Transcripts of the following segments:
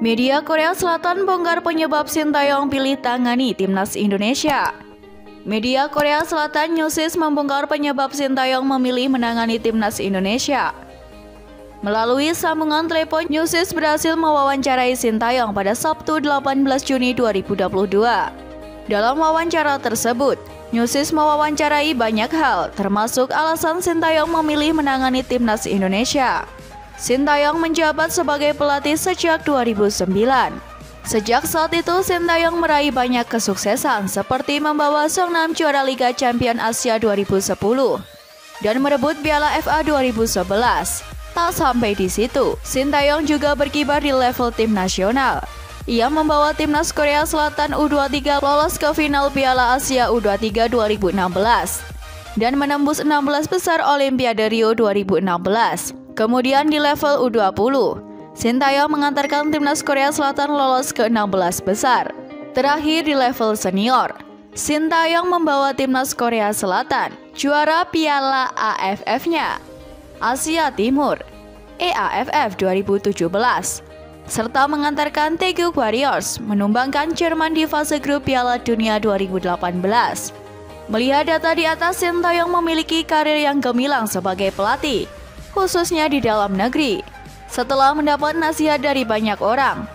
Media Korea Selatan bongkar penyebab Sintayong pilih tangani timnas Indonesia. Media Korea Selatan Newsis membongkar penyebab Sintayong memilih menangani timnas Indonesia. Melalui sambungan telepon, Newsis berhasil mewawancarai Sintayong pada Sabtu 18 Juni 2022. Dalam wawancara tersebut, Newsis mewawancarai banyak hal, termasuk alasan Sintayong memilih menangani timnas Indonesia. Sintayong menjabat sebagai pelatih sejak 2009. Sejak saat itu, Sintayong meraih banyak kesuksesan seperti membawa Songnam juara Liga Champion Asia 2010 dan merebut Piala FA 2011. Tak sampai di situ, Sintayong juga berkibar di level tim nasional. Ia membawa timnas Korea Selatan U23 lolos ke final Piala Asia U23 2016 dan menembus 16 besar Olimpiade Rio 2016. Kemudian di level U20, Sintayong mengantarkan timnas Korea Selatan lolos ke 16 besar. Terakhir di level senior, Sintayong membawa timnas Korea Selatan juara Piala AFF-nya Asia Timur EAFF 2017 serta mengantarkan Taeguk Warriors menumbangkan Jerman di fase grup Piala Dunia 2018. Melihat data di atas, Sintayong memiliki karir yang gemilang sebagai pelatih khususnya di dalam negeri. Setelah mendapat nasihat dari banyak orang,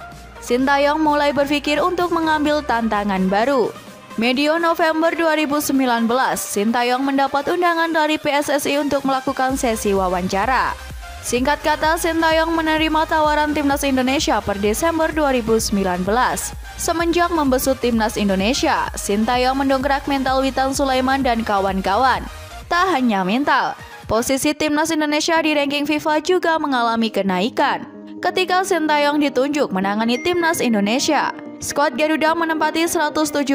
Sintayong mulai berpikir untuk mengambil tantangan baru. Medio November 2019, Sintayong mendapat undangan dari PSSI untuk melakukan sesi wawancara. Singkat kata, Sintayong menerima tawaran Timnas Indonesia per Desember 2019. Semenjak membesut Timnas Indonesia, Sintayong mendongkrak mental Witan Sulaiman dan kawan-kawan. Tak hanya mental, Posisi timnas Indonesia di ranking FIFA juga mengalami kenaikan. Ketika Sintayong ditunjuk menangani timnas Indonesia, skuad Garuda menempati 179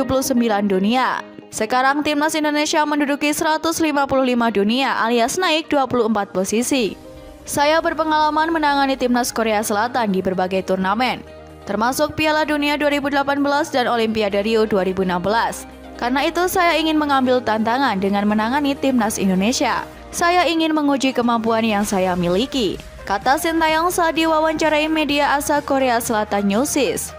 dunia. Sekarang timnas Indonesia menduduki 155 dunia alias naik 24 posisi. Saya berpengalaman menangani timnas Korea Selatan di berbagai turnamen, termasuk Piala Dunia 2018 dan Olimpiade Rio 2016. Karena itu saya ingin mengambil tantangan dengan menangani timnas Indonesia. Saya ingin menguji kemampuan yang saya miliki, kata Sintayong saat diwawancarai media asal Korea Selatan Newsis.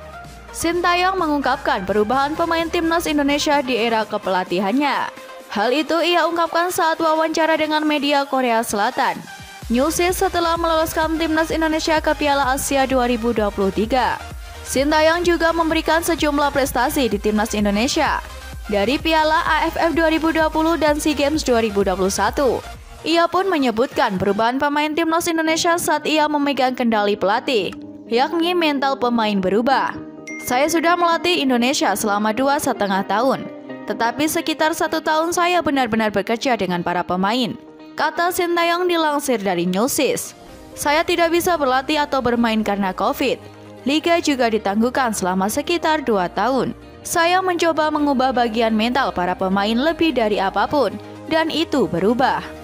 Sintayong mengungkapkan perubahan pemain timnas Indonesia di era kepelatihannya. Hal itu ia ungkapkan saat wawancara dengan media Korea Selatan. Newsis setelah meloloskan timnas Indonesia ke Piala Asia 2023. Sintayong juga memberikan sejumlah prestasi di timnas Indonesia dari Piala AFF 2020 dan SEA Games 2021. Ia pun menyebutkan perubahan pemain timnas Indonesia saat ia memegang kendali pelatih, yakni mental pemain berubah. Saya sudah melatih Indonesia selama dua setengah tahun, tetapi sekitar satu tahun saya benar-benar bekerja dengan para pemain. Kata Sintayong dilansir dari Newsis. Saya tidak bisa berlatih atau bermain karena COVID. Liga juga ditangguhkan selama sekitar dua tahun. Saya mencoba mengubah bagian mental para pemain lebih dari apa pun, dan itu berubah.